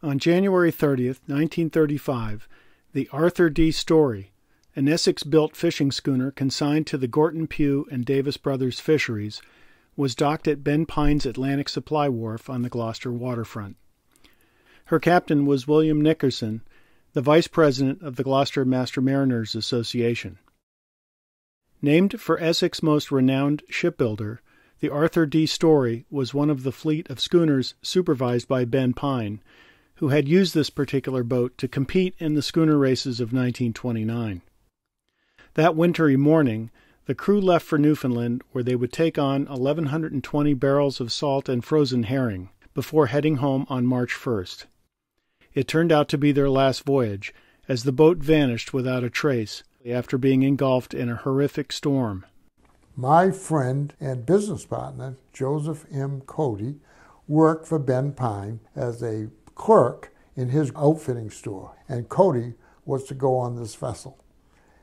On January 30th, 1935, the Arthur D. Story, an Essex built fishing schooner consigned to the Gorton Pew and Davis Brothers Fisheries, was docked at Ben Pine's Atlantic Supply Wharf on the Gloucester waterfront. Her captain was William Nickerson, the vice president of the Gloucester Master Mariners Association. Named for Essex's most renowned shipbuilder, the Arthur D. Story was one of the fleet of schooners supervised by Ben Pine, who had used this particular boat to compete in the schooner races of 1929. That wintry morning, the crew left for Newfoundland, where they would take on 1,120 barrels of salt and frozen herring before heading home on March 1st. It turned out to be their last voyage, as the boat vanished without a trace after being engulfed in a horrific storm. My friend and business partner, Joseph M. Cody, worked for Ben Pine as a clerk in his outfitting store, and Cody was to go on this vessel.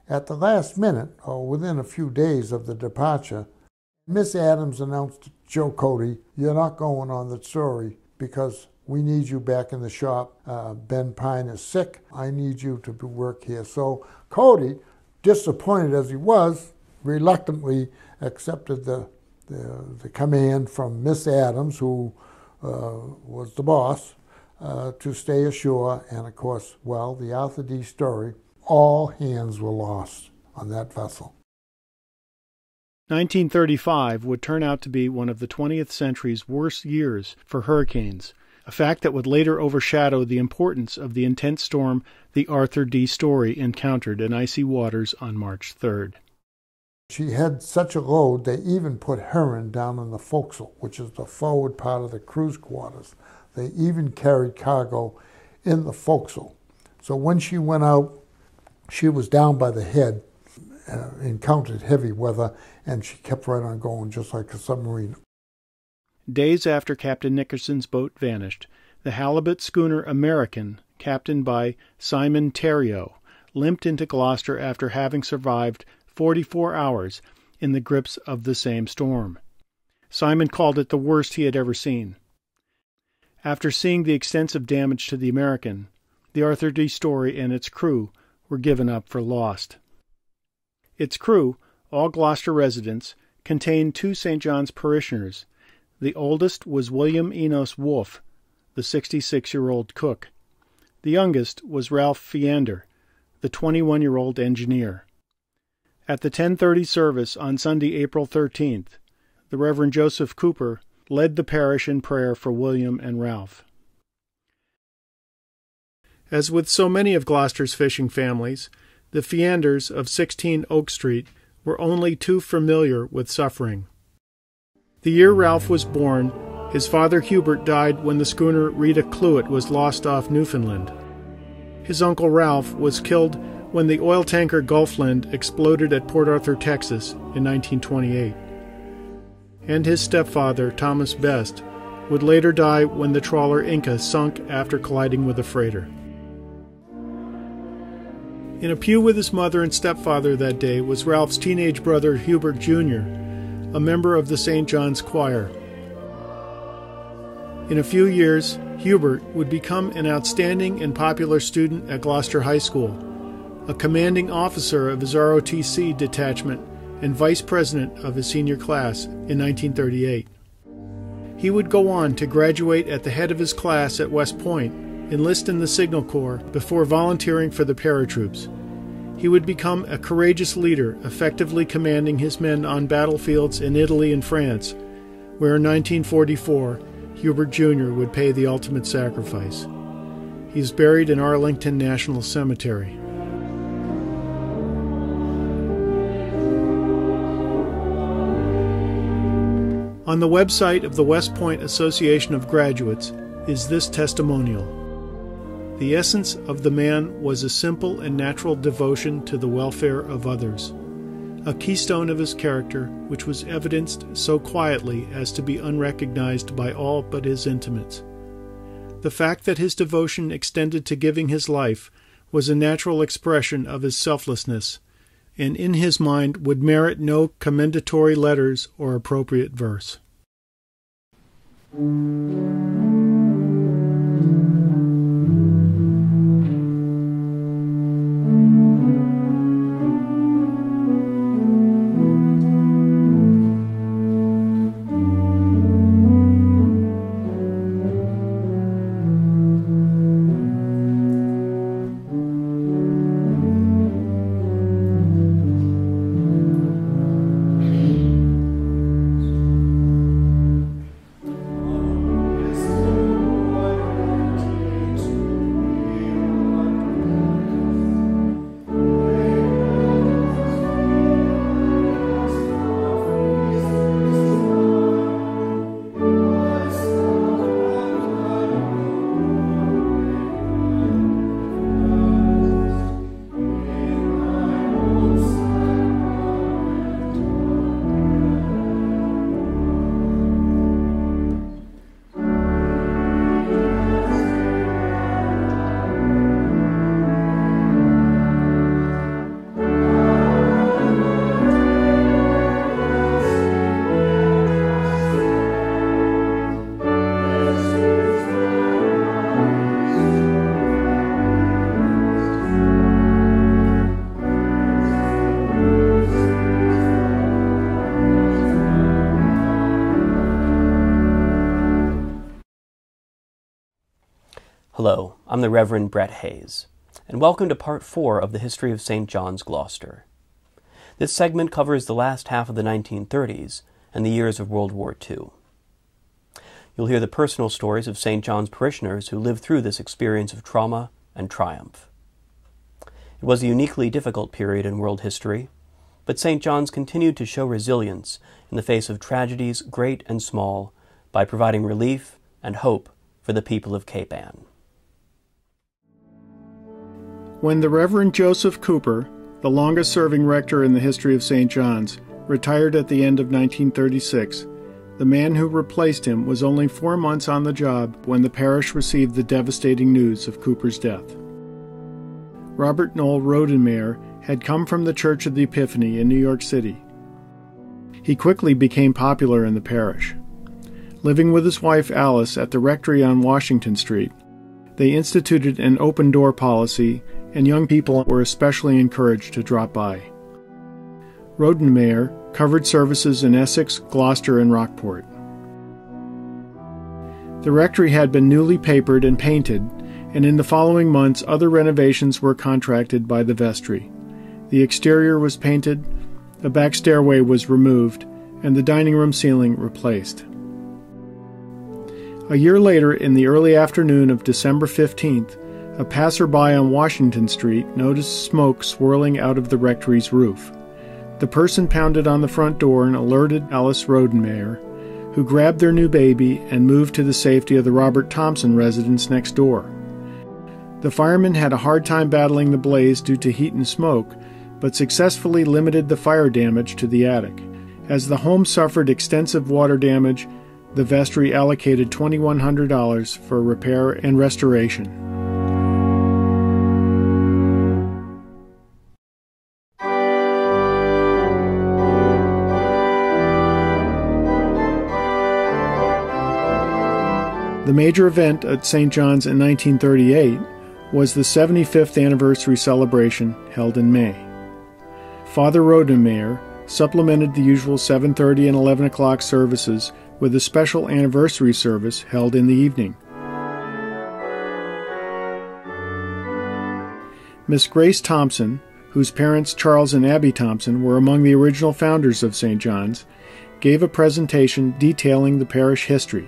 At the last minute, or within a few days of the departure, Miss Adams announced to Joe Cody, You're not going on the story because we need you back in the shop. Uh, ben Pine is sick. I need you to work here. So Cody, disappointed as he was, reluctantly accepted the, the, the command from Miss Adams, who uh, was the boss, uh, to stay ashore. And of course, well, the Arthur D. Story all hands were lost on that vessel. 1935 would turn out to be one of the 20th century's worst years for hurricanes, a fact that would later overshadow the importance of the intense storm the Arthur D. Story encountered in icy waters on March 3rd. She had such a load, they even put her in down in the forecastle, which is the forward part of the cruise quarters. They even carried cargo in the forecastle. So when she went out she was down by the head, uh, encountered heavy weather, and she kept right on going just like a submarine. Days after Captain Nickerson's boat vanished, the halibut schooner American, captained by Simon Theriot, limped into Gloucester after having survived 44 hours in the grips of the same storm. Simon called it the worst he had ever seen. After seeing the extensive damage to the American, the Arthur D. Story and its crew were given up for lost. Its crew, all Gloucester residents, contained two St. John's parishioners. The oldest was William Enos Wolfe, the 66 year old cook. The youngest was Ralph Fiander, the 21 year old engineer. At the 1030 service on Sunday, April 13th, the Reverend Joseph Cooper led the parish in prayer for William and Ralph. As with so many of Gloucester's fishing families, the Fianders of 16 Oak Street were only too familiar with suffering. The year Ralph was born, his father Hubert died when the schooner Rita Cluett was lost off Newfoundland. His uncle Ralph was killed when the oil tanker Gulfland exploded at Port Arthur, Texas in 1928. And his stepfather, Thomas Best, would later die when the trawler Inca sunk after colliding with a freighter. In a pew with his mother and stepfather that day was Ralph's teenage brother Hubert Jr., a member of the St. John's Choir. In a few years, Hubert would become an outstanding and popular student at Gloucester High School, a commanding officer of his ROTC detachment, and vice president of his senior class in 1938. He would go on to graduate at the head of his class at West Point enlist in the Signal Corps before volunteering for the paratroops. He would become a courageous leader, effectively commanding his men on battlefields in Italy and France, where in 1944 Hubert Jr. would pay the ultimate sacrifice. He is buried in Arlington National Cemetery. On the website of the West Point Association of Graduates is this testimonial. The essence of the man was a simple and natural devotion to the welfare of others, a keystone of his character which was evidenced so quietly as to be unrecognized by all but his intimates. The fact that his devotion extended to giving his life was a natural expression of his selflessness, and in his mind would merit no commendatory letters or appropriate verse. The Reverend Brett Hayes, and welcome to part four of the history of St. John's, Gloucester. This segment covers the last half of the 1930s and the years of World War II. You'll hear the personal stories of St. John's parishioners who lived through this experience of trauma and triumph. It was a uniquely difficult period in world history, but St. John's continued to show resilience in the face of tragedies great and small by providing relief and hope for the people of Cape Ann. When the Reverend Joseph Cooper, the longest serving rector in the history of St. John's, retired at the end of 1936, the man who replaced him was only four months on the job when the parish received the devastating news of Cooper's death. Robert Noel Rodenmayer had come from the Church of the Epiphany in New York City. He quickly became popular in the parish. Living with his wife Alice at the rectory on Washington Street, they instituted an open door policy and young people were especially encouraged to drop by. Rodenmayer covered services in Essex, Gloucester, and Rockport. The rectory had been newly papered and painted, and in the following months other renovations were contracted by the vestry. The exterior was painted, the back stairway was removed, and the dining room ceiling replaced. A year later, in the early afternoon of December 15th, a passerby on Washington Street noticed smoke swirling out of the rectory's roof. The person pounded on the front door and alerted Alice Rodenmayer, who grabbed their new baby and moved to the safety of the Robert Thompson residence next door. The firemen had a hard time battling the blaze due to heat and smoke, but successfully limited the fire damage to the attic. As the home suffered extensive water damage, the vestry allocated $2,100 for repair and restoration. The major event at St. John's in 1938 was the 75th anniversary celebration held in May. Father Rodenmayer supplemented the usual 7:30 and 11 o'clock services with a special anniversary service held in the evening. Miss Grace Thompson, whose parents Charles and Abby Thompson were among the original founders of St. John's, gave a presentation detailing the parish history.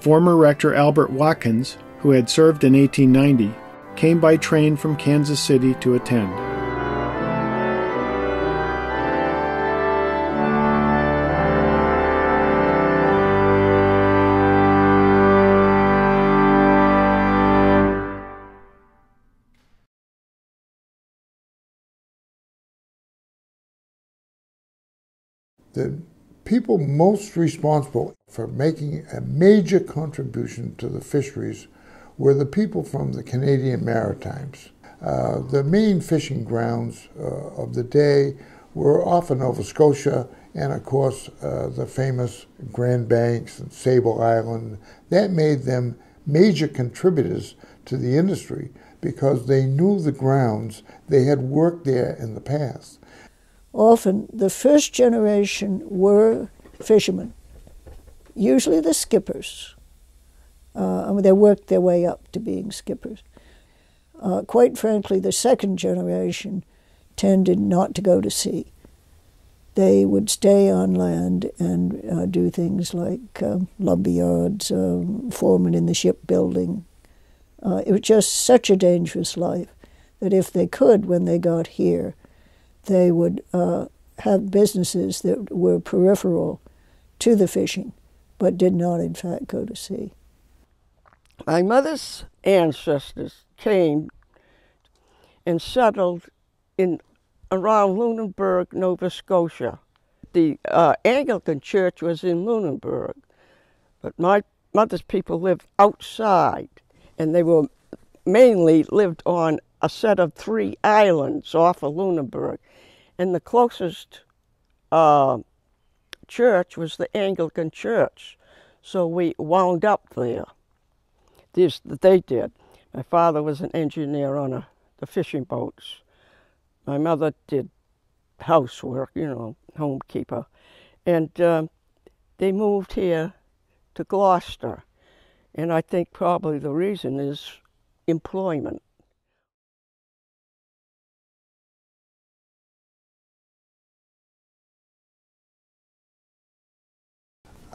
Former rector Albert Watkins, who had served in 1890, came by train from Kansas City to attend. People most responsible for making a major contribution to the fisheries were the people from the Canadian Maritimes. Uh, the main fishing grounds uh, of the day were off Nova Scotia and, of course, uh, the famous Grand Banks and Sable Island. That made them major contributors to the industry because they knew the grounds, they had worked there in the past often the first generation were fishermen, usually the skippers. Uh, I mean, they worked their way up to being skippers. Uh, quite frankly, the second generation tended not to go to sea. They would stay on land and uh, do things like uh, lumber yards, um, foreman in the shipbuilding. Uh, it was just such a dangerous life that if they could, when they got here, they would uh, have businesses that were peripheral to the fishing, but did not, in fact, go to sea. My mother's ancestors came and settled in around Lunenburg, Nova Scotia. The uh, Anglican church was in Lunenburg, but my mother's people lived outside, and they were mainly lived on a set of three islands off of Lunenburg and the closest uh, church was the Anglican church. So we wound up there. This that they did. My father was an engineer on a, the fishing boats. My mother did housework, you know, homekeeper. And uh, they moved here to Gloucester. And I think probably the reason is employment.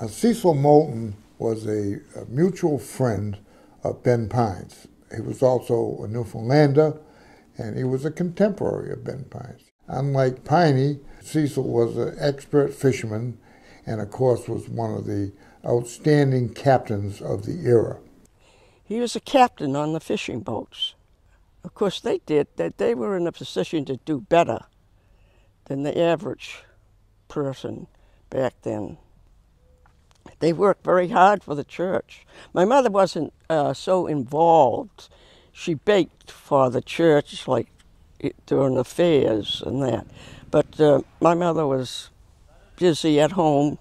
Cecil Moulton was a, a, mutual friend of Ben Pines. He was also a Newfoundlander, and he was a contemporary of Ben Pines. Unlike Piney, Cecil was an expert fisherman, and of course was one of the outstanding captains of the era. He was a captain on the fishing boats. Of course, they did that. They were in a position to do better than the average person back then. They worked very hard for the church. My mother wasn't uh, so involved. She baked for the church, like during the fairs and that. But uh, my mother was busy at home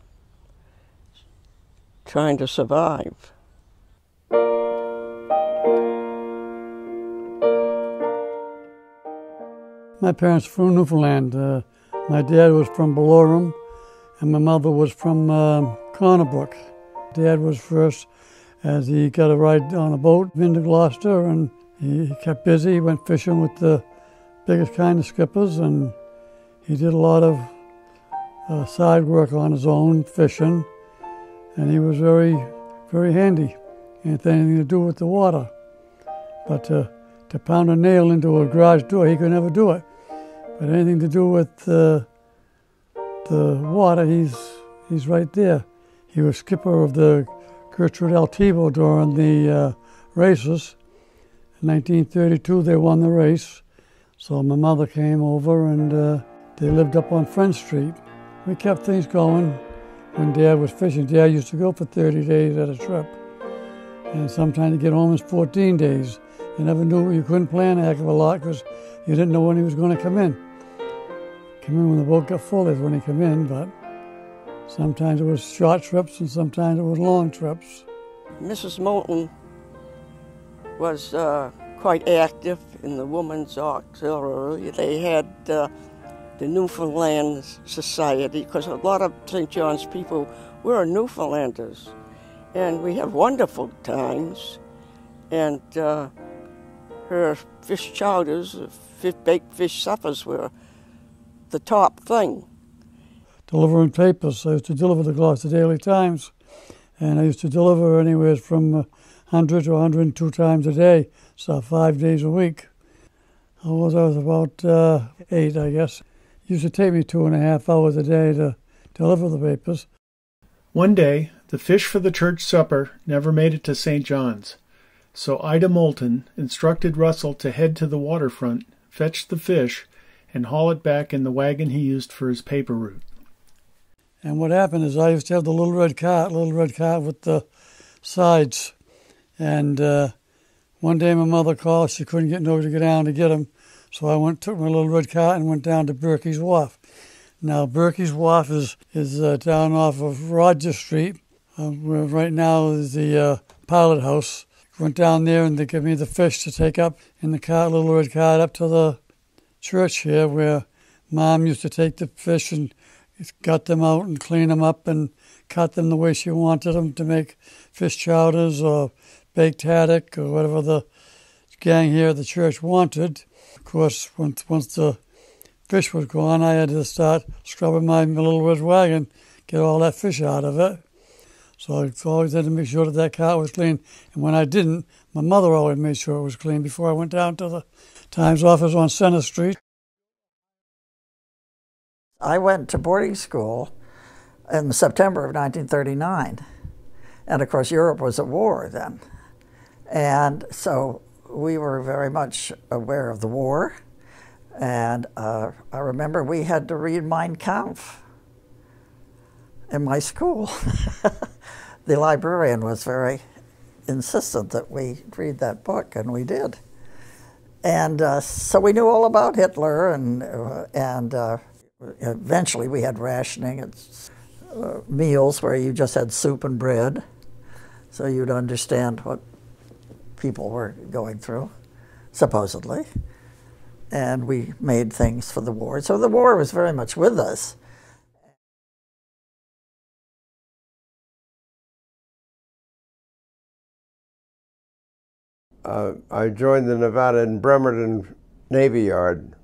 trying to survive. My parents were from Newfoundland. Uh, my dad was from Belleoram, and my mother was from uh, Corner Brook. Dad was first as he got a ride on a boat into Gloucester, and he kept busy. Went fishing with the biggest kind of skippers, and he did a lot of uh, side work on his own fishing, and he was very, very handy. Anything to do with the water, but to, to pound a nail into a garage door, he could never do it. But anything to do with uh, the water, he's he's right there. He was skipper of the Gertrude L. Thebaud during the uh, races. In 1932, they won the race. So my mother came over and uh, they lived up on Friend Street. We kept things going when Dad was fishing. Dad used to go for 30 days at a trip. And sometimes to get home is 14 days. You never knew, you couldn't plan a heck of a lot because you didn't know when he was going to come in. Come in when the boat got full is when he came in, but Sometimes it was short trips and sometimes it was long trips. Mrs. Moulton was uh, quite active in the Women's Auxiliary. They had uh, the Newfoundland Society because a lot of St. John's people were Newfoundlanders. And we had wonderful times. And uh, her fish chowders, fish, baked fish suppers were the top thing delivering papers. I used to deliver the glass, Gloucester Daily Times, and I used to deliver anywhere from 100 to 102 times a day, so five days a week. I was, I was about uh, eight, I guess. It used to take me two and a half hours a day to deliver the papers. One day, the fish for the church supper never made it to St. John's, so Ida Moulton instructed Russell to head to the waterfront, fetch the fish, and haul it back in the wagon he used for his paper route. And what happened is I used to have the little red cart, little red cart with the sides. And uh, one day my mother called, she couldn't get nobody to get down to get him. So I went, took my little red cart and went down to Berkey's Wharf. Now, Berkey's Wharf is, is uh, down off of Roger Street, uh, where right now is the uh, pilot house. Went down there and they gave me the fish to take up in the cart, little red cart, up to the church here where Mom used to take the fish and gut them out and clean them up and cut them the way she wanted them to make fish chowders or baked haddock or whatever the gang here at the church wanted. Of course, once once the fish was gone, I had to start scrubbing my little red wagon, get all that fish out of it. So I always had to make sure that that cart was clean. And when I didn't, my mother always made sure it was clean before I went down to the Times office on Center Street. I went to boarding school in September of 1939. And of course, Europe was at war then. And so we were very much aware of the war. And uh, I remember we had to read Mein Kampf in my school. the librarian was very insistent that we read that book, and we did. And uh, so we knew all about Hitler and, uh, and uh, Eventually, we had rationing at uh, meals where you just had soup and bread, so you'd understand what people were going through, supposedly. And we made things for the war. So the war was very much with us. uh, I joined the Nevada and Bremerton Navy Yard,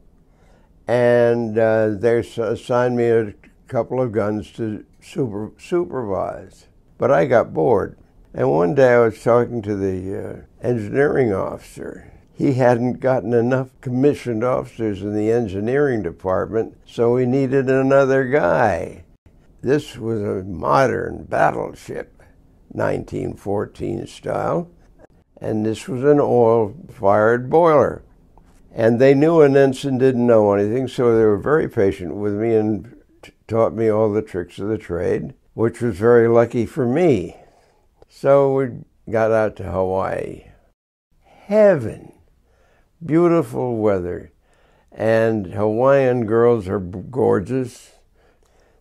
and uh, they assigned me a couple of guns to super, supervise. But I got bored. And one day I was talking to the uh, engineering officer. He hadn't gotten enough commissioned officers in the engineering department, so he needed another guy. This was a modern battleship, 1914 style, and this was an oil fired boiler. And they knew an ensign didn't know anything, so they were very patient with me and t- taught me all the tricks of the trade, which was very lucky for me. So we got out to Hawaii. Heaven! Beautiful weather. And Hawaiian girls are gorgeous.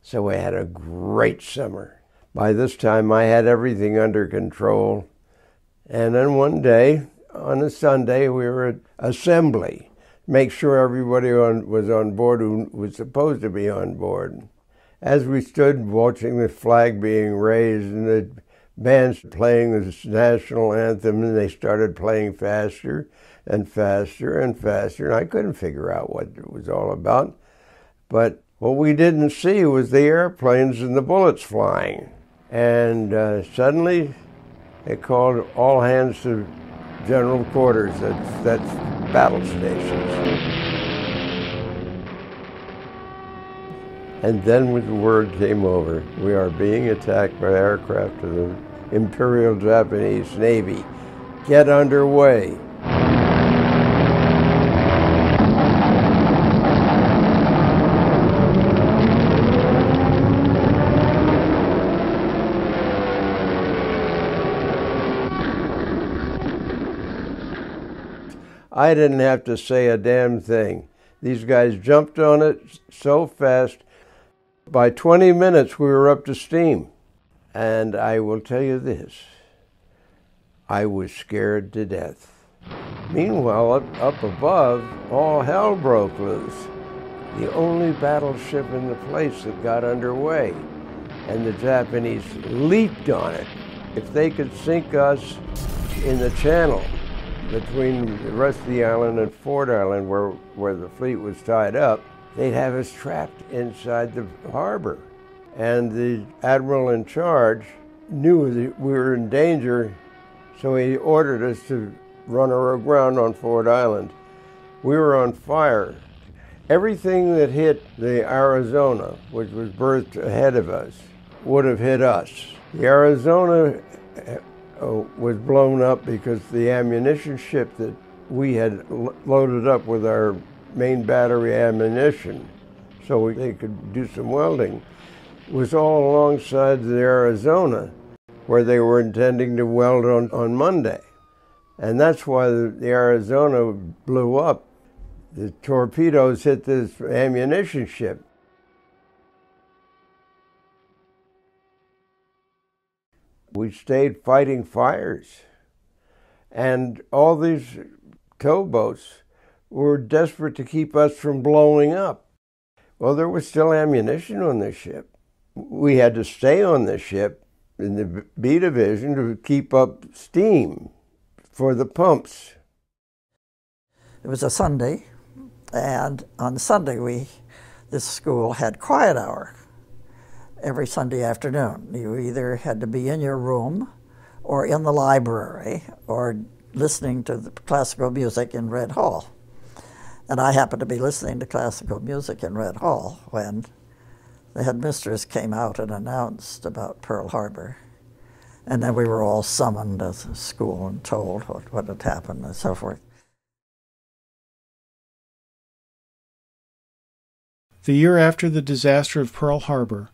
So we had a great summer. By this time, I had everything under control. And then one day, on a Sunday, we were at assembly, make sure everybody on, was on board who was supposed to be on board. As we stood watching the flag being raised and the bands playing the national anthem, and they started playing faster and faster and faster. And I couldn't figure out what it was all about. But what we didn't see was the airplanes and the bullets flying. And uh, suddenly they called all hands to general quarters. That's, that's battle stations. And then when the word came over, we are being attacked by aircraft of the Imperial Japanese Navy. Get underway. I didn't have to say a damn thing. These guys jumped on it so fast. By 20 minutes, we were up to steam. And I will tell you this I was scared to death. Meanwhile, up, up above, all hell broke loose. The only battleship in the place that got underway. And the Japanese leaped on it. If they could sink us in the channel between the rest of the island and Ford Island, where, where the fleet was tied up, they'd have us trapped inside the harbor. And the admiral in charge knew that we were in danger, so he ordered us to run aground on Ford Island. We were on fire. Everything that hit the Arizona, which was berthed ahead of us, would have hit us. The Arizona Uh, was blown up because the ammunition ship that we had loaded up with our main battery ammunition so we, they could do some welding was all alongside the Arizona where they were intending to weld on, on Monday. And that's why the, the Arizona blew up. The torpedoes hit this ammunition ship. We stayed fighting fires. And all these towboats were desperate to keep us from blowing up. Well, there was still ammunition on the ship we had to stay on the ship in the B division to keep up steam for the pumps. It was a Sunday, and on Sunday we, this school had quiet hour every Sunday afternoon. You either had to be in your room or in the library or listening to the classical music in Red Hall. And I happened to be listening to classical music in Red Hall when the headmistress came out and announced about Pearl Harbor. And then we were all summoned to school and told what, what had happened and so forth. The year after the disaster of Pearl Harbor,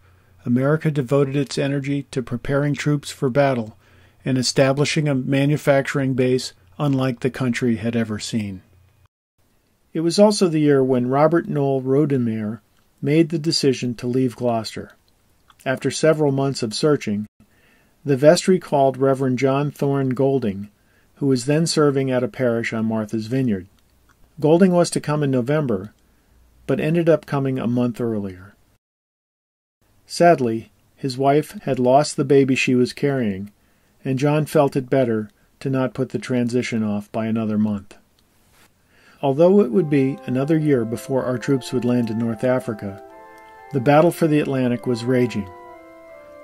America devoted its energy to preparing troops for battle and establishing a manufacturing base unlike the country had ever seen. It was also the year when Robert Noel Rodenmayer made the decision to leave Gloucester. After several months of searching, the vestry called Reverend John Thorne Golding, who was then serving at a parish on Martha's Vineyard. Golding was to come in November, but ended up coming a month earlier. Sadly, his wife had lost the baby she was carrying, and John felt it better to not put the transition off by another month. Although it would be another year before our troops would land in North Africa, the battle for the Atlantic was raging.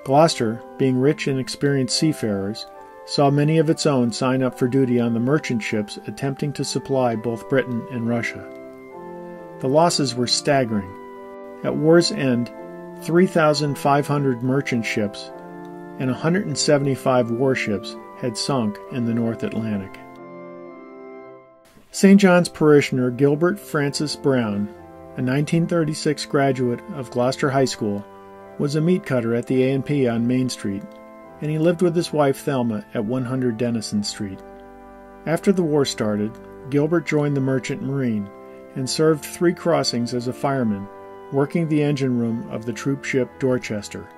Gloucester, being rich and experienced seafarers, saw many of its own sign up for duty on the merchant ships attempting to supply both Britain and Russia. The losses were staggering. At war's end, 3,500 merchant ships and 175 warships had sunk in the North Atlantic. St. John's parishioner Gilbert Francis Brown, a 1936 graduate of Gloucester High School, was a meat cutter at the A&P on Main Street, and he lived with his wife Thelma at 100 Denison Street. After the war started, Gilbert joined the Merchant Marine and served three crossings as a fireman, working the engine room of the troop ship Dorchester.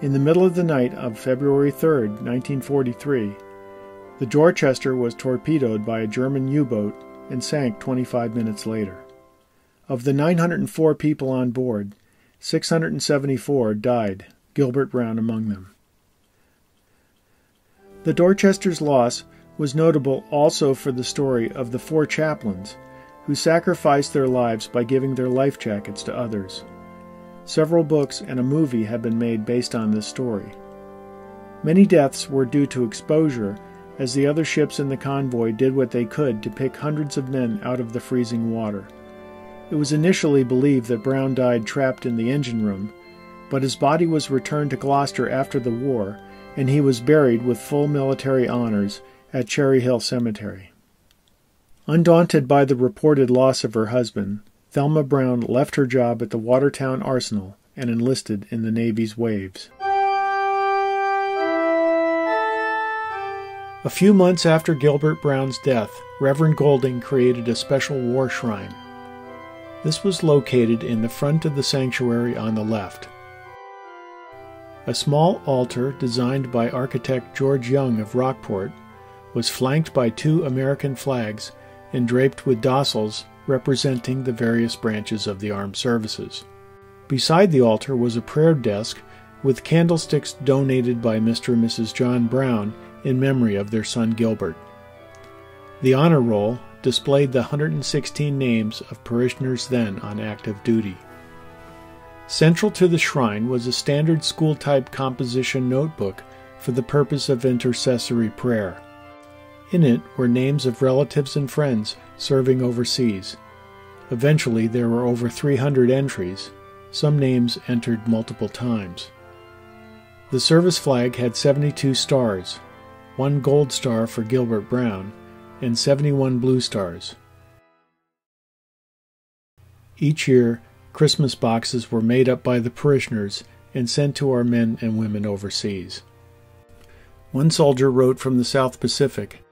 In the middle of the night of February 3, 1943, the Dorchester was torpedoed by a German U boat and sank 25 minutes later. Of the 904 people on board, 674 died, Gilbert Brown among them. The Dorchester's loss was notable also for the story of the four chaplains who sacrificed their lives by giving their life jackets to others. Several books and a movie have been made based on this story. Many deaths were due to exposure, as the other ships in the convoy did what they could to pick hundreds of men out of the freezing water. It was initially believed that Brown died trapped in the engine room, but his body was returned to Gloucester after the war, and he was buried with full military honors at Cherry Hill Cemetery. Undaunted by the reported loss of her husband, Thelma Brown left her job at the Watertown Arsenal and enlisted in the Navy's Waves. A few months after Gilbert Brown's death, Reverend Golding created a special war shrine. This was located in the front of the sanctuary on the left. A small altar designed by architect George Young of Rockport was flanked by two American flags and draped with dossals representing the various branches of the armed services. Beside the altar was a prayer desk with candlesticks donated by Mr. and Mrs. John Brown in memory of their son Gilbert. The honor roll displayed the 116 names of parishioners then on active duty. Central to the shrine was a standard school type composition notebook for the purpose of intercessory prayer. In it were names of relatives and friends serving overseas. Eventually, there were over 300 entries. Some names entered multiple times. The service flag had 72 stars, one gold star for Gilbert Brown, and 71 blue stars. Each year, Christmas boxes were made up by the parishioners and sent to our men and women overseas. One soldier wrote from the South Pacific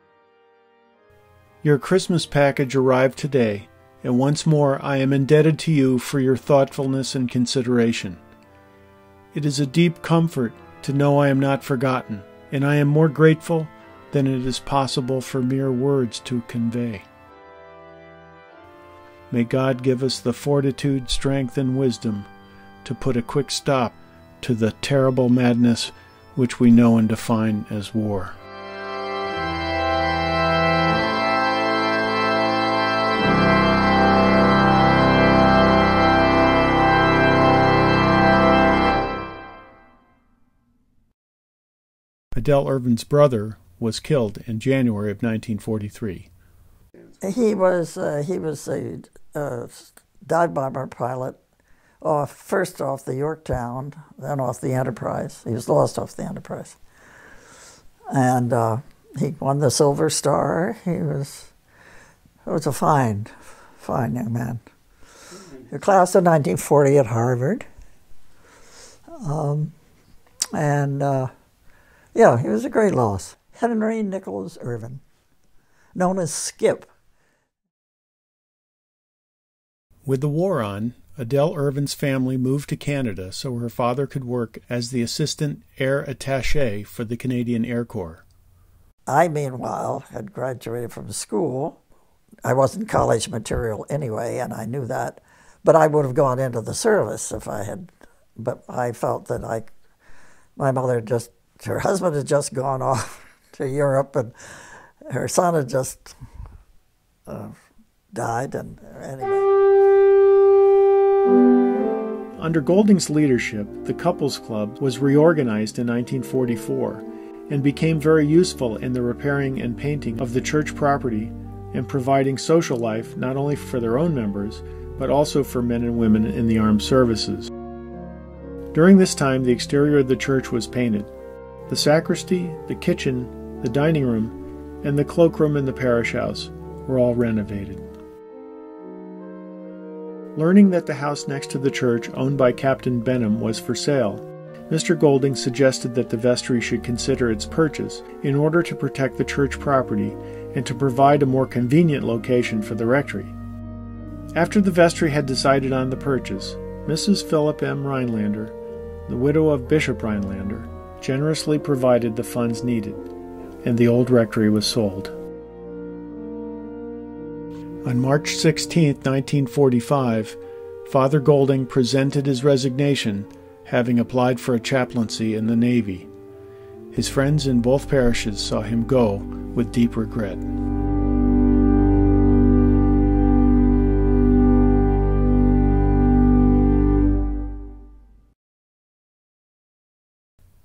Your Christmas package arrived today, and once more I am indebted to you for your thoughtfulness and consideration. It is a deep comfort to know I am not forgotten, and I am more grateful than it is possible for mere words to convey. May God give us the fortitude, strength, and wisdom to put a quick stop to the terrible madness which we know and define as war. Adele Irvin's brother was killed in January of 1943. He was uh, he was a uh, dive bomber pilot, off first off the Yorktown, then off the Enterprise. He was lost off the Enterprise, and uh, he won the Silver Star. He was it was a fine, fine young man. The class of 1940 at Harvard, um, and uh, yeah, he was a great loss. Henry Nicholas Irvin, known as Skip. With the war on, Adele Irvin's family moved to Canada so her father could work as the assistant air attache for the Canadian Air Corps. I, meanwhile, had graduated from school. I wasn't college material anyway, and I knew that. But I would have gone into the service if I had. But I felt that I, my mother just her husband had just gone off to Europe, and her son had just uh, died. And anyway. Under Golding's leadership, the Couples Club was reorganized in 1944 and became very useful in the repairing and painting of the church property and providing social life not only for their own members, but also for men and women in the armed services. During this time, the exterior of the church was painted. The sacristy, the kitchen, the dining room, and the cloakroom in the parish house were all renovated. Learning that the house next to the church, owned by Captain Benham, was for sale, Mr. Golding suggested that the vestry should consider its purchase in order to protect the church property and to provide a more convenient location for the rectory. After the vestry had decided on the purchase, Mrs. Philip M. Rhinelander, the widow of Bishop Rhinelander, generously provided the funds needed, and the old rectory was sold. On March 16, 1945, Father Golding presented his resignation, having applied for a chaplaincy in the Navy. His friends in both parishes saw him go with deep regret.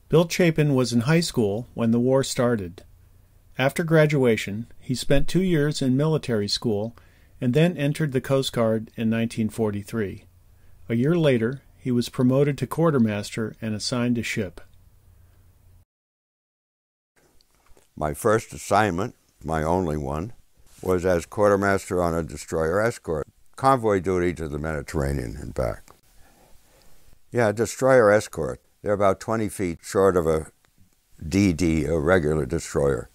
Bill Chapin was in high school when the war started. After graduation, he spent two years in military school and then entered the Coast Guard in 1943. A year later, he was promoted to quartermaster and assigned a ship. My first assignment, my only one, was as quartermaster on a destroyer escort, convoy duty to the Mediterranean and back. Yeah, destroyer escort. They're about 20 feet short of a DD, a regular destroyer.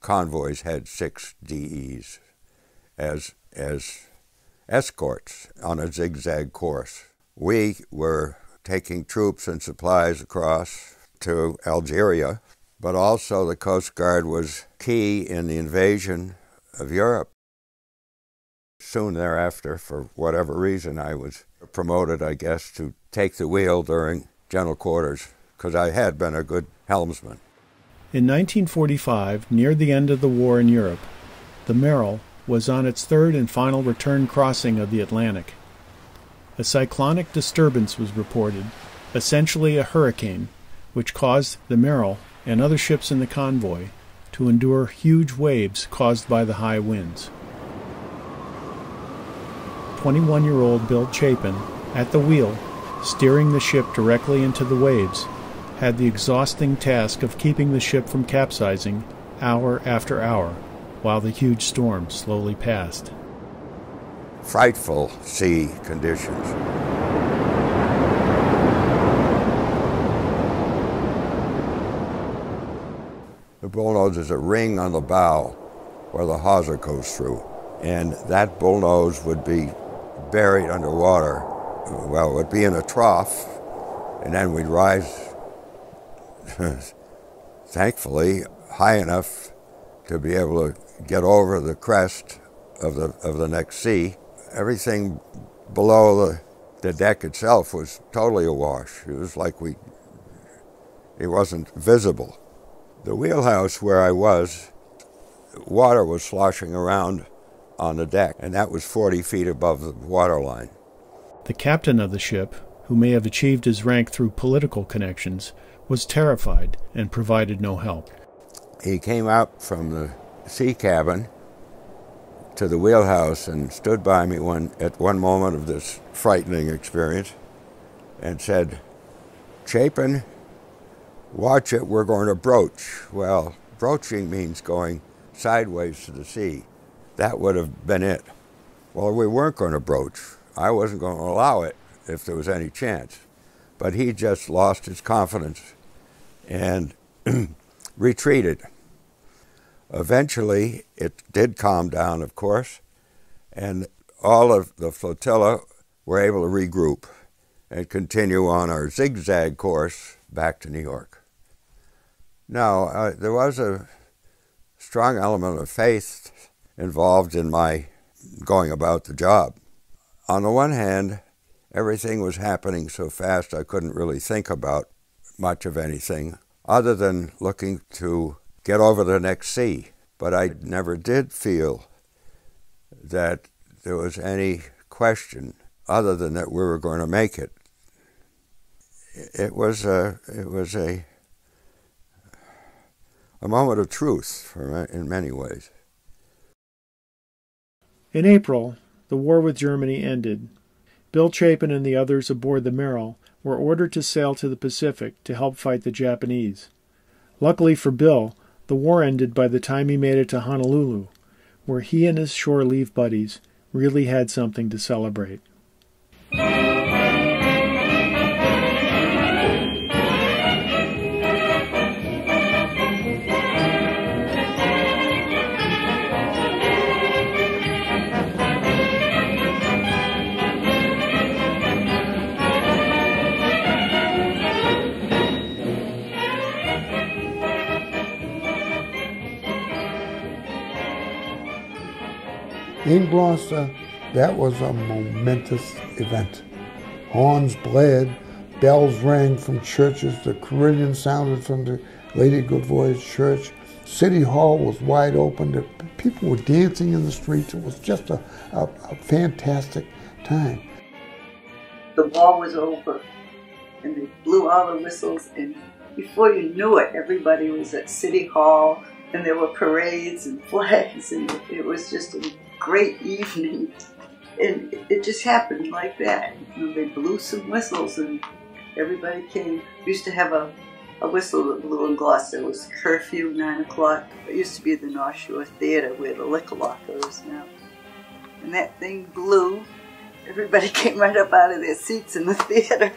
Convoys had six DEs as, as escorts on a zigzag course. We were taking troops and supplies across to Algeria, but also the Coast Guard was key in the invasion of Europe. Soon thereafter, for whatever reason, I was promoted, I guess, to take the wheel during general quarters because I had been a good helmsman. In 1945, near the end of the war in Europe, the Merrill was on its third and final return crossing of the Atlantic. A cyclonic disturbance was reported, essentially a hurricane, which caused the Merrill and other ships in the convoy to endure huge waves caused by the high winds. 21 year old Bill Chapin, at the wheel, steering the ship directly into the waves, had the exhausting task of keeping the ship from capsizing hour after hour while the huge storm slowly passed. Frightful sea conditions. The bullnose is a ring on the bow where the hawser goes through, and that bullnose would be buried underwater. Well, it would be in a trough, and then we'd rise, thankfully, high enough to be able to get over the crest of the of the next sea. Everything below the the deck itself was totally awash. It was like we it wasn't visible. The wheelhouse where I was, water was sloshing around on the deck, and that was 40 feet above the waterline. The captain of the ship, who may have achieved his rank through political connections, was terrified and provided no help. He came out from the sea cabin to the wheelhouse and stood by me one, at one moment of this frightening experience and said, Chapin, watch it, we're going to broach. Well, broaching means going sideways to the sea. That would have been it. Well, we weren't going to broach. I wasn't going to allow it if there was any chance. But he just lost his confidence and retreated. Eventually, it did calm down, of course, and all of the flotilla were able to regroup and continue on our zigzag course back to New York. Now, uh, there was a strong element of faith involved in my going about the job. On the one hand, everything was happening so fast I couldn't really think about much of anything other than looking to get over the next sea. But I never did feel that there was any question other than that we were going to make it. It was a, it was a, a moment of truth in many ways. In April, the war with Germany ended. Bill Chapin and the others aboard the Merrill were ordered to sail to the Pacific to help fight the Japanese. Luckily for Bill, the war ended by the time he made it to Honolulu, where he and his shore leave buddies really had something to celebrate. In Gloucester, that was a momentous event. Horns blared, bells rang from churches, the carillon sounded from the Lady Good Voyage Church. City Hall was wide open. The people were dancing in the streets. It was just a, a, a fantastic time. The war was over, and they blew all the whistles, and before you knew it, everybody was at City Hall, and there were parades and flags, and it was just a great evening. And it just happened like that. You know, they blew some whistles and everybody came. We used to have a, a whistle that blew in Gloucester. It was curfew, 9 o'clock. It used to be the North Shore Theater where the liquor locker is now. And that thing blew. Everybody came right up out of their seats in the theater.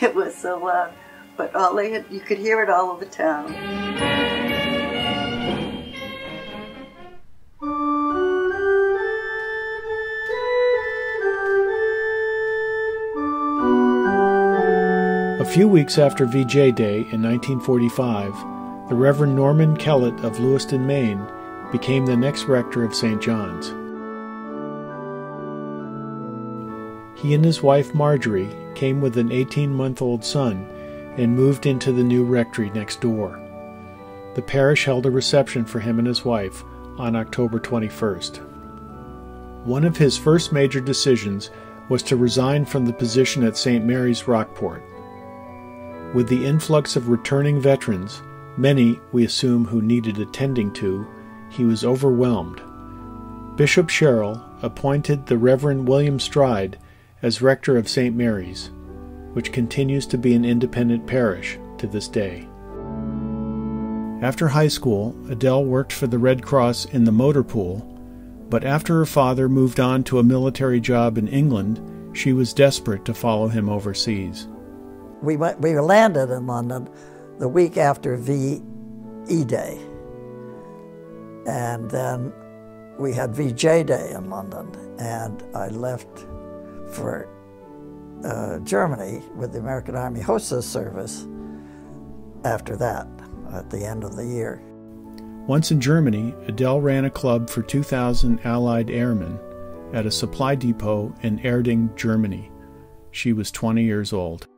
it was so loud. But all they had, you could hear it all over town. Few weeks after VJ Day in 1945, the Reverend Norman Kellett of Lewiston, Maine, became the next rector of St. John's. He and his wife Marjorie came with an 18 month old son and moved into the new rectory next door. The parish held a reception for him and his wife on October 21st. One of his first major decisions was to resign from the position at St. Mary's Rockport. With the influx of returning veterans, many, we assume, who needed attending to, he was overwhelmed. Bishop Sherrill appointed the Reverend William Stride as rector of St. Mary's, which continues to be an independent parish to this day. After high school, Adele worked for the Red Cross in the motor pool, but after her father moved on to a military job in England, she was desperate to follow him overseas we went, we landed in London the week after VE Day, and then we had VJ Day in London, and I left for uh, Germany with the American Army Hostess Service after that, at the end of the year. Once in Germany, Adele ran a club for 2,000 Allied airmen at a supply depot in Erding, Germany. She was 20 years old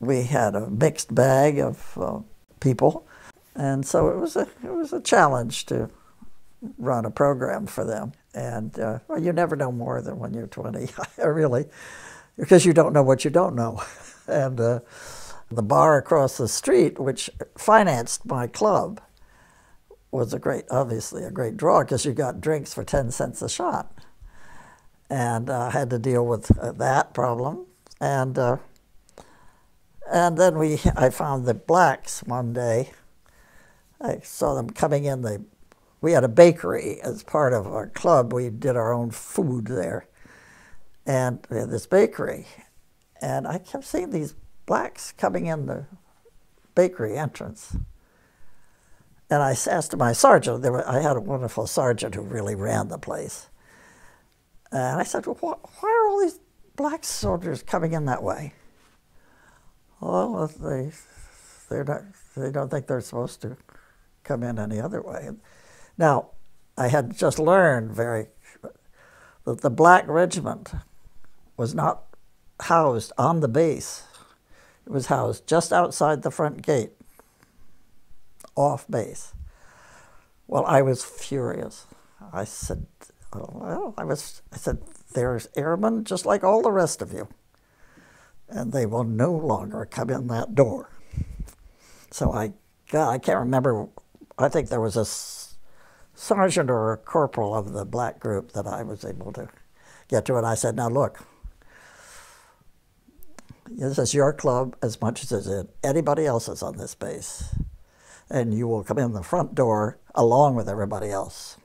we had a mixed bag of uh, people, and so it was a it was a challenge to run a program for them. And uh, well, you never know more than when you're 20, really, because you don't know what you don't know. and uh, the bar across the street, which financed my club, was a great, obviously a great draw because you got drinks for 10 cents a shot. And I had to deal with uh, that problem. And uh, and then we, I found the blacks one day. I saw them coming in. The, we had a bakery as part of our club. We did our own food there, and we had this bakery. And I kept seeing these blacks coming in the bakery entrance. And I asked my sergeant. Were, I had a wonderful sergeant who really ran the place. And I said, well, why are all these black soldiers coming in that way? Well, they they're not they don't think they're supposed to come in any other way. Now, I had just learned very that the Black Regiment was not housed on the base. It was housed just outside the front gate, off base. Well, I was furious. I said, oh, well, I was, I said, there's airmen just like all the rest of you. And they will no longer come in that door. So I got, I can't remember, I think there was a sergeant or a corporal of the black group that I was able to get to. And I said, now look, this is your club as much as it's anybody else's on this base. And you will come in the front door along with everybody else.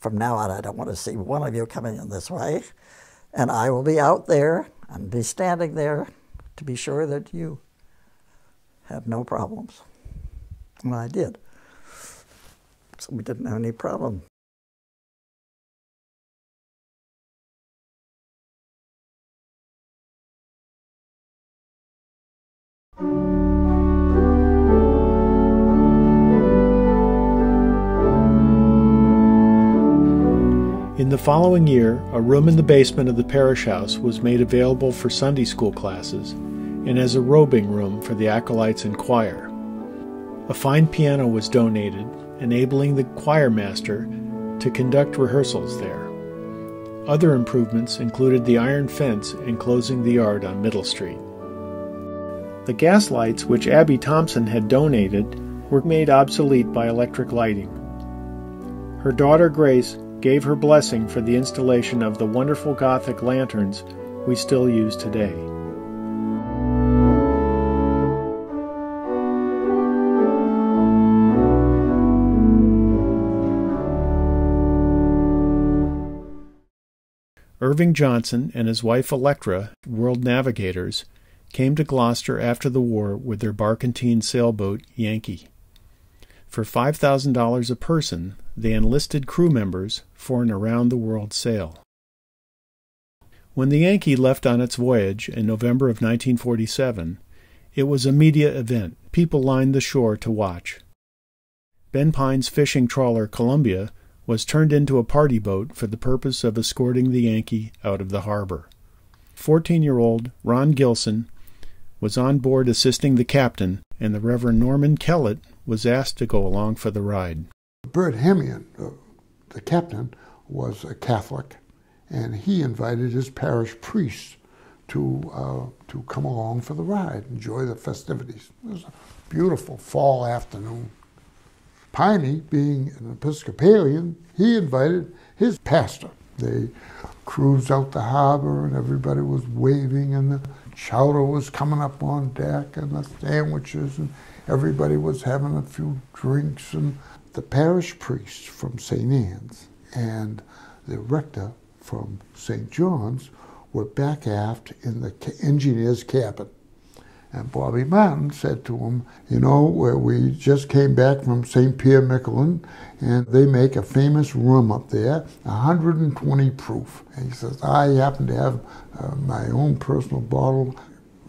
From now on, I don't want to see one of you coming in this way. And I will be out there and be standing there to be sure that you have no problems. And I did. So we didn't have any problem. The following year, a room in the basement of the parish house was made available for Sunday school classes and as a robing room for the acolytes and choir. A fine piano was donated, enabling the choir master to conduct rehearsals there. Other improvements included the iron fence enclosing the yard on Middle Street. The gas lights, which Abby Thompson had donated, were made obsolete by electric lighting. Her daughter Grace gave her blessing for the installation of the wonderful Gothic lanterns we still use today. Irving Johnson and his wife Electa, world navigators, came to Gloucester after the war with their barkentine sailboat Yankee. For $5,000 a person, they enlisted crew members for an around the world sail. When the Yankee left on its voyage in November of 1947, it was a media event. People lined the shore to watch. Ben Pine's fishing trawler Columbia was turned into a party boat for the purpose of escorting the Yankee out of the harbor. Fourteen year old Ron Gilson was on board assisting the captain, and the Reverend Norman Kellett was asked to go along for the ride. Bert Hemian, uh, the captain, was a Catholic, and he invited his parish priest to uh, to come along for the ride, enjoy the festivities. It was a beautiful fall afternoon. Piney, being an Episcopalian, he invited his pastor. They cruised out the harbor, and everybody was waving, and the chowder was coming up on deck, and the sandwiches, and everybody was having a few drinks, and the parish priest from St. Anne's and the rector from St. John's were back aft in the engineer's cabin. And Bobby Martin said to him, You know, we just came back from St. Pierre Miquelon, and they make a famous rum up there, 120 proof. And he says, I happen to have uh, my own personal bottle.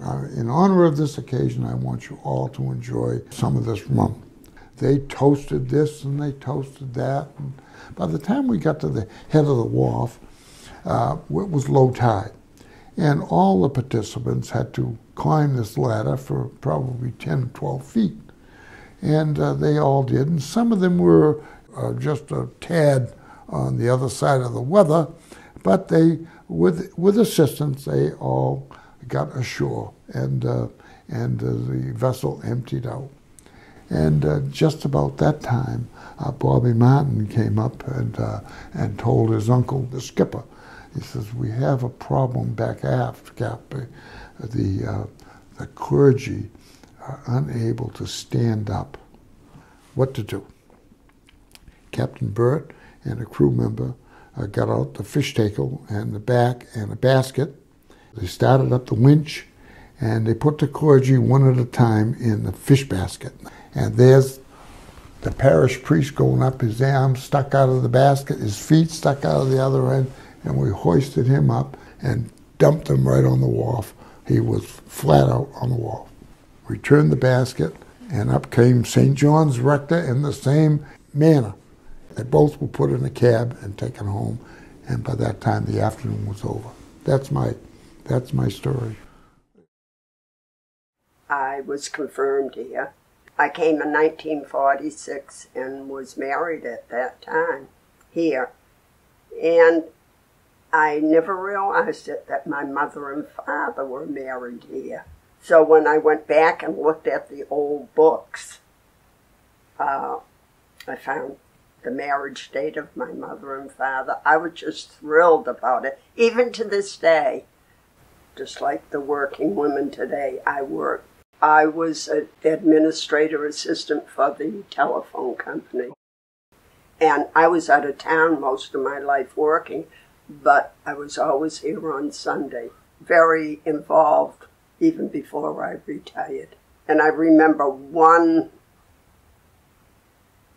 Uh, in honor of this occasion, I want you all to enjoy some of this rum. They toasted this and they toasted that. And by the time we got to the head of the wharf, uh, it was low tide. And all the participants had to climb this ladder for probably 10, 12 feet. And uh, they all did. And some of them were uh, just a tad on the other side of the weather, but they, with, with assistance, they all got ashore and, uh, and uh, the vessel emptied out. And uh, just about that time, uh, Bobby Martin came up and, uh, and told his uncle, the skipper, he says, we have a problem back aft, Cap. The, uh, the clergy are unable to stand up. What to do? Captain Burt and a crew member uh, got out the fish tackle and the back and a basket. They started up the winch and they put the clergy one at a time in the fish basket. And there's the parish priest going up, his arm stuck out of the basket, his feet stuck out of the other end, and we hoisted him up and dumped him right on the wharf. He was flat out on the wharf. We turned the basket, and up came St. John's rector in the same manner. They both were put in a cab and taken home, and by that time the afternoon was over. That's my, that's my story. I was confirmed here I came in 1946 and was married at that time here. And I never realized it that my mother and father were married here. So when I went back and looked at the old books, uh, I found the marriage date of my mother and father. I was just thrilled about it, even to this day. Just like the working women today, I work. I was an administrator assistant for the telephone company. And I was out of town most of my life working, but I was always here on Sunday. Very involved even before I retired. And I remember one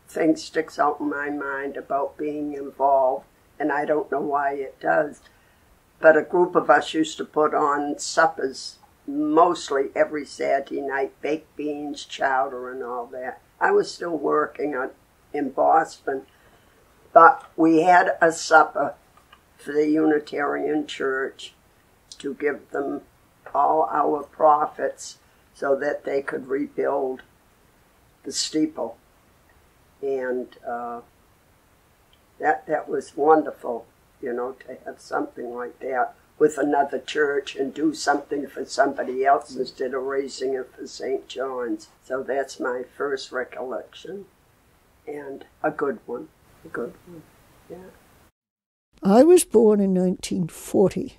thing sticks out in my mind about being involved, and I don't know why it does. But a group of us used to put on suppers mostly every Saturday night, baked beans, chowder, and all that. I was still working on, in Boston, but we had a supper for the Unitarian Church to give them all our profits so that they could rebuild the steeple and uh, that that was wonderful, you know, to have something like that with another church and do something for somebody else instead of raising it for St. John's. So that's my first recollection, and a good one, a good one, yeah. I was born in 1940.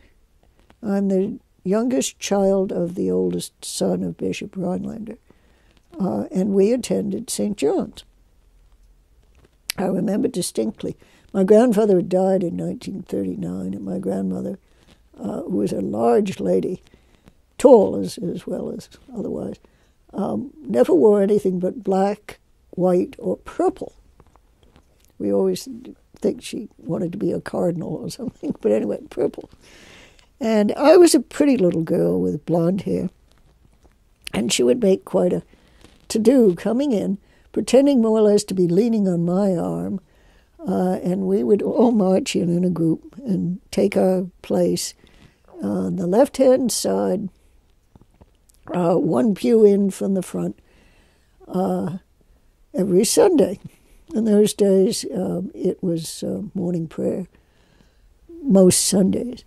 I'm the youngest child of the oldest son of Bishop Rhinelander, uh, and we attended St. John's. I remember distinctly. My grandfather had died in 1939, and my grandmother, uh, who was a large lady, tall as, as well as otherwise, um, never wore anything but black, white, or purple. We always think she wanted to be a cardinal or something, but anyway, purple. And I was a pretty little girl with blonde hair, and she would make quite a to do coming in pretending more or less to be leaning on my arm. Uh, and we would all march in in a group and take our place on the left hand side, uh, one pew in from the front, uh, every Sunday. In those days, um, it was uh, morning prayer most Sundays.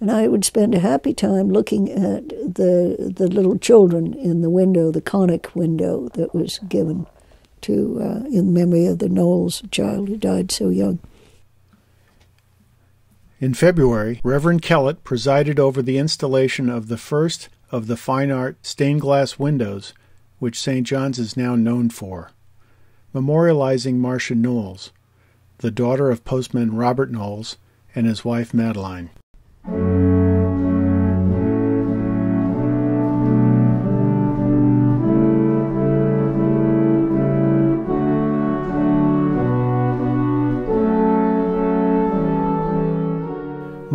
And I would spend a happy time looking at the, the little children in the window, the Connick window that was given to uh, in memory of the Knowles child who died so young. In February, Reverend Kellett presided over the installation of the first of the fine art stained glass windows which St. John's is now known for, memorializing Marcia Knowles, the daughter of postman Robert Knowles and his wife Madeline.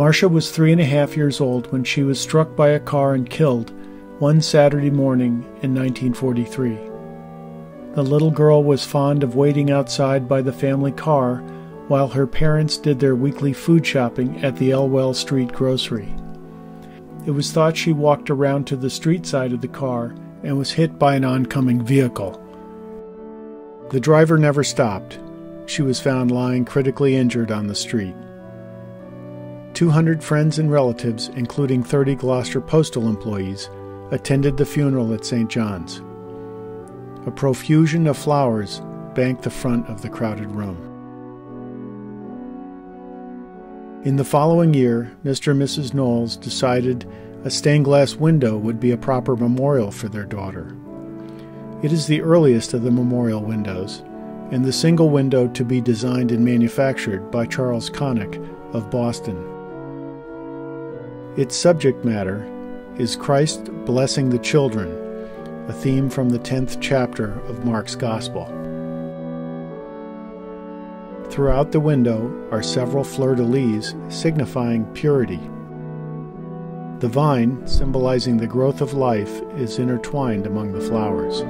Marcia was three and a half years old when she was struck by a car and killed one Saturday morning in 1943. The little girl was fond of waiting outside by the family car while her parents did their weekly food shopping at the Elwell Street grocery. It was thought she walked around to the street side of the car and was hit by an oncoming vehicle. The driver never stopped. She was found lying critically injured on the street. 200 friends and relatives, including 30 Gloucester postal employees, attended the funeral at St. John's. A profusion of flowers banked the front of the crowded room. In the following year, Mr. and Mrs. Knowles decided a stained glass window would be a proper memorial for their daughter. It is the earliest of the memorial windows, and the single window to be designed and manufactured by Charles Connick of Boston. Its subject matter is Christ blessing the children, a theme from the 10th chapter of Mark's Gospel. Throughout the window are several fleur de lis signifying purity. The vine, symbolizing the growth of life, is intertwined among the flowers.